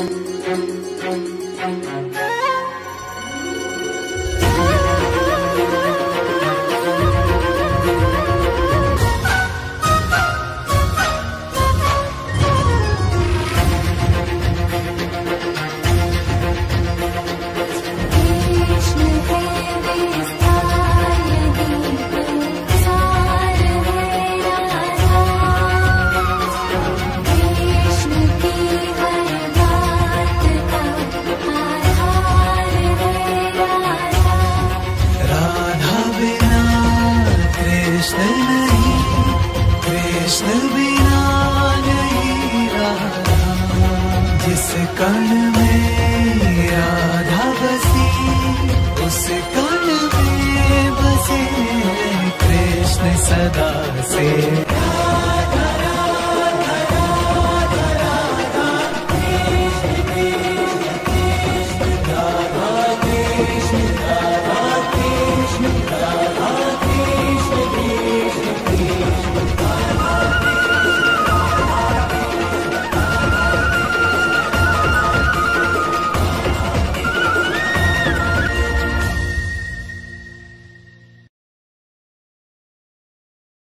Thank you. Krishna बिना नहीं रहा। जिस कण में राधा बसी, उस कण में बसे कृष्ण सदा से।